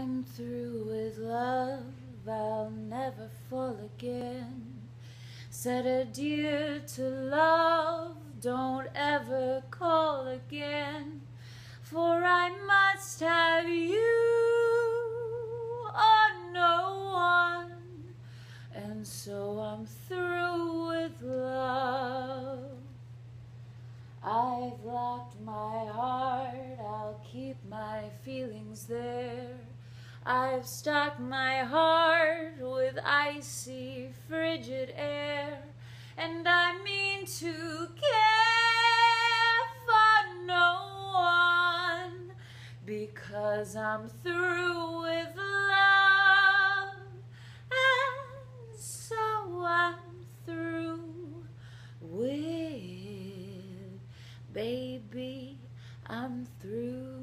I'm through with love, I'll never fall again. Said adieu to love, don't ever call again. For I must have you or no one. And so I'm through with love. I've locked my heart, I'll keep my feelings there. I've stocked my heart with icy, frigid air, and I mean to care for no one because I'm through with love, and so I'm through with baby. I'm through.